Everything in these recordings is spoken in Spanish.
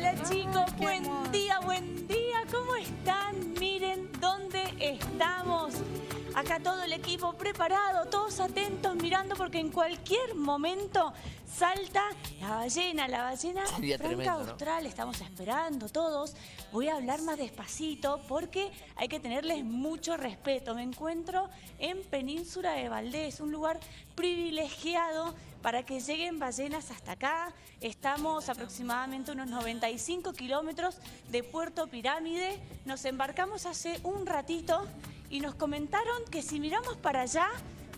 Hola chicos, buen día, buen día, Acá todo el equipo preparado, todos atentos, mirando porque en cualquier momento salta la ballena, la ballena Sería franca tremendo, ¿no? austral. Estamos esperando todos. Voy a hablar más despacito porque hay que tenerles mucho respeto. Me encuentro en Península de Valdés, un lugar privilegiado para que lleguen ballenas hasta acá. Estamos aproximadamente unos 95 kilómetros de Puerto Pirámide. Nos embarcamos hace un ratito y nos comentaron que si miramos para allá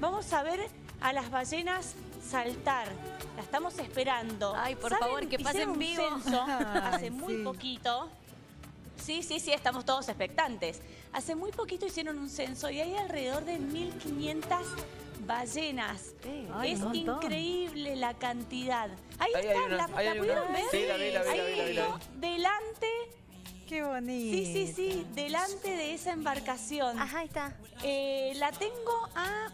vamos a ver a las ballenas saltar. La estamos esperando. Ay, por ¿Saben? favor, que pase Hicieron en vivo. un censo hace Ay, muy sí. poquito. Sí, sí, sí, estamos todos expectantes. Hace muy poquito hicieron un censo y hay alrededor de 1.500 ballenas. Ay, es un increíble la cantidad. Ahí, Ahí está, hay una, ¿la, ahí la pudieron ver? Sí, la vi, la vi, la vi, la vi, la vi. Ahí, delante, Qué bonito. sí, sí, sí, delante de esa embarcación. Ajá, ahí está. Eh, la tengo a,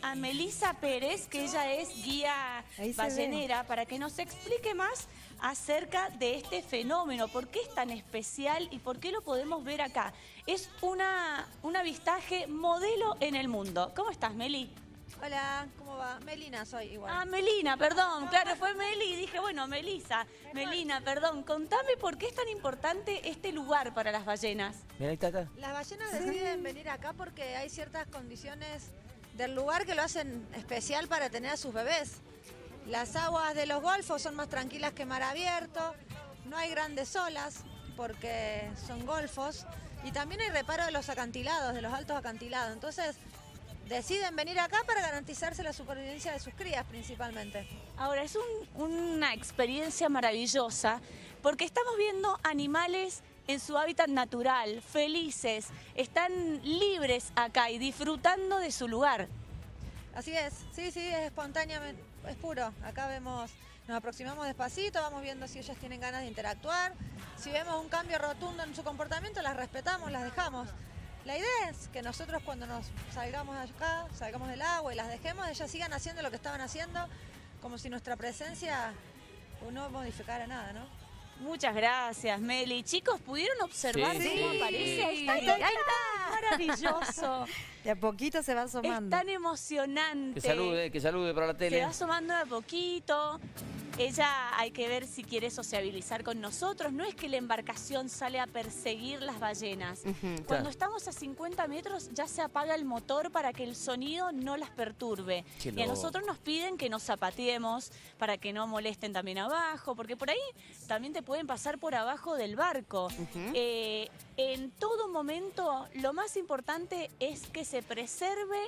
a Melisa Pérez, que ella es guía ballenera, para que nos explique más acerca de este fenómeno, por qué es tan especial y por qué lo podemos ver acá. Es una, un avistaje modelo en el mundo. ¿Cómo estás, Meli? Hola, ¿cómo va? Melina soy igual. Ah, Melina, perdón, claro, fue Meli y dije, bueno, Melisa, Melina, perdón, contame por qué es tan importante este lugar para las ballenas. Mira, ahí está, acá. Las ballenas deciden venir acá porque hay ciertas condiciones del lugar que lo hacen especial para tener a sus bebés. Las aguas de los golfos son más tranquilas que mar abierto, no hay grandes olas porque son golfos y también hay reparo de los acantilados, de los altos acantilados. Entonces deciden venir acá para garantizarse la supervivencia de sus crías principalmente. Ahora, es un- una experiencia maravillosa porque estamos viendo animales en su hábitat natural, felices, están libres acá y disfrutando de su lugar. Así es, sí, sí, es espontáneamente, es puro. Acá vemos, nos aproximamos despacito, vamos viendo si ellas tienen ganas de interactuar. Si vemos un cambio rotundo en su comportamiento, las respetamos, las dejamos. La idea es que nosotros cuando nos salgamos de acá, salgamos del agua y las dejemos, ellas sigan haciendo lo que estaban haciendo, como si nuestra presencia no modificara nada, ¿no? Muchas gracias, Meli. Chicos, ¿pudieron observar Sí, cómo sí. aparece? Ahí está, Ahí ahí está. Maravilloso. De a poquito se va es asomando. tan emocionante. Que salude, que salude para la Se tele. va asomando de a poquito. Ella hay que ver si quiere sociabilizar con nosotros. No es que la embarcación sale a perseguir las ballenas. Cuando Claro. estamos a 50 metros ya se apaga el motor para que el sonido no las perturbe. Qué Y a nosotros nos piden que nos zapateemos para que no molesten también abajo, porque por ahí también te pueden pasar por abajo del barco. Eh, en todo momento lo más importante es que se preserve,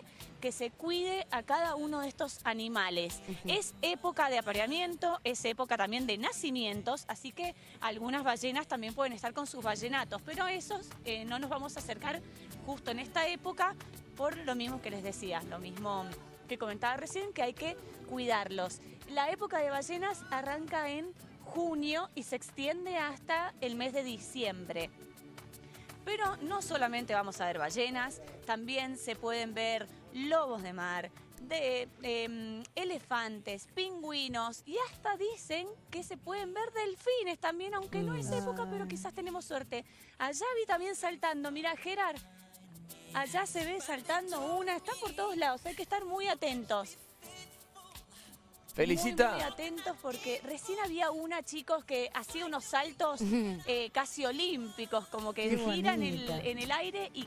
que se cuide a cada uno de estos animales. Es época de apareamiento, es época también de nacimientos, así que algunas ballenas también pueden estar con sus ballenatos, pero esos eh, no nos vamos a acercar justo en esta época por lo mismo que les decía, lo mismo que comentaba recién, que hay que cuidarlos. La época de ballenas arranca en junio y se extiende hasta el mes de diciembre. Pero no solamente vamos a ver ballenas, también se pueden ver lobos de mar, de, em, elefantes, pingüinos y hasta dicen que se pueden ver delfines también, aunque no es época, pero quizás tenemos suerte. Allá vi también saltando, mira Gerard, allá se ve saltando una, está por todos lados, hay que estar muy atentos. Muy, muy Felicita. atentos porque recién había una, chicos, que hacía unos saltos eh, casi olímpicos, como que Qué giran en el, bonita. en el aire y Ay.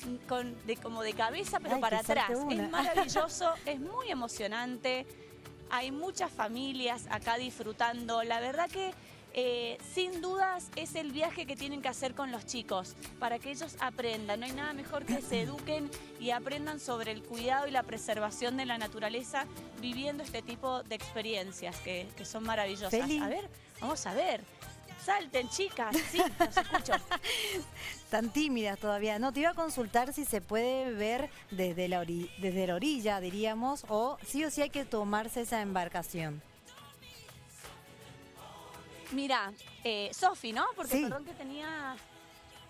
cae con, de, como de cabeza, pero Ay, para atrás. Es maravilloso, es muy emocionante. Hay muchas familias acá disfrutando. La verdad que eh, sin dudas es el viaje que tienen que hacer con los chicos para que ellos aprendan. No hay nada mejor que se eduquen y aprendan sobre el cuidado y la preservación de la naturaleza viviendo este tipo de experiencias que, que son maravillosas. Feli. A ver, vamos a ver. Salten, chicas. Sí, los escucho. Tan tímidas todavía. No, te iba a consultar si se puede ver desde la, desde la orilla, diríamos, o sí o sí hay que tomarse esa embarcación. Mira, eh, Sofi, ¿no? Porque Sí. perdón que tenía,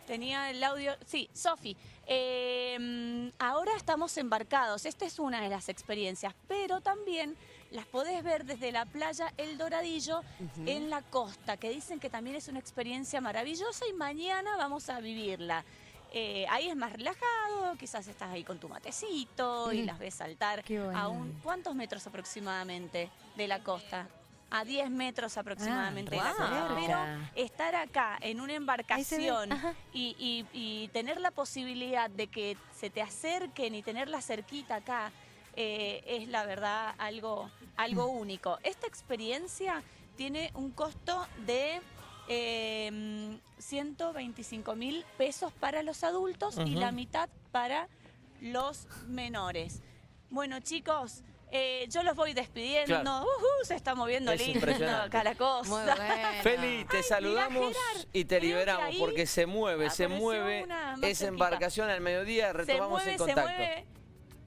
tenía el audio. Sí, Sofi. eh, ahora estamos embarcados. Esta es una de las experiencias, pero también las podés ver desde la playa El Doradillo en la costa, que dicen que también es una experiencia maravillosa y mañana vamos a vivirla. Eh, ahí es más relajado, quizás estás ahí con tu matecito y Mm. las ves saltar Qué bueno. a un, ¿cuántos metros aproximadamente de la costa? A 10 metros aproximadamente de la cerca. Pero estar acá en una embarcación y, y- y tener la posibilidad de que se te acerquen y tenerla cerquita acá eh, es la verdad algo, algo Mm. único. Esta experiencia tiene un costo de eh, 125 mil pesos para los adultos y la mitad para los menores. Bueno, chicos. Eh, yo los voy despidiendo. Claro. Ujú, se está moviendo Es lindo acá la cosa. Muy bueno. Feli, te saludamos y te creo liberamos porque se mueve, se mueve esa embarcación al mediodía, Se retomamos mueve, el se contacto. mueve.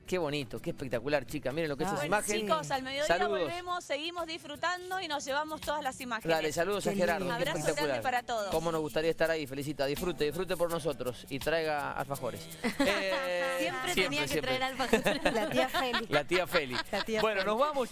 Qué bonito, qué espectacular, chica. Miren lo que es Ah, esa Bueno, imagen. chicos, al mediodía Saludos. volvemos, seguimos disfrutando y nos llevamos todas las imágenes. Dale, saludos a Gerardo, qué Abrazo espectacular. grande para todos. Cómo nos gustaría estar ahí, felicita, disfrute, disfrute por nosotros y traiga alfajores. Eh, Siempre, tenía que siempre. traer alfajores. La tía Félix. La tía Feli. La tía bueno, Feli. nos vamos.